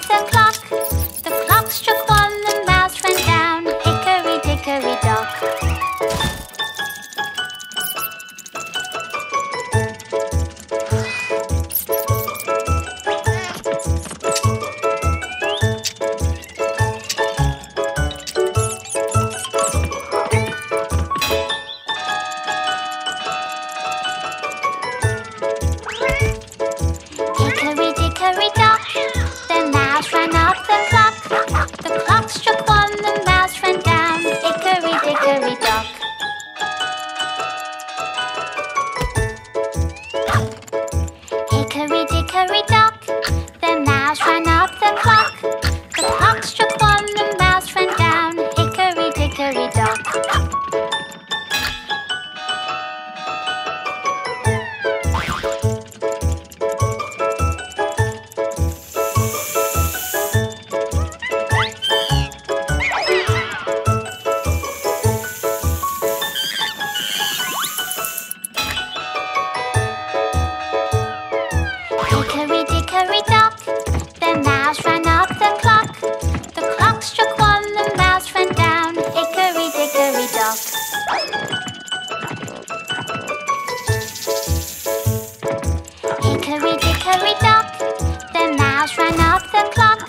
the clock. The clock struck one, the mouse went down. Hickory dickory dock. Hickory dickory. Hickory dickory dock, the mouse ran up the clock. Hickory dickory dock, the mouse ran up the clock.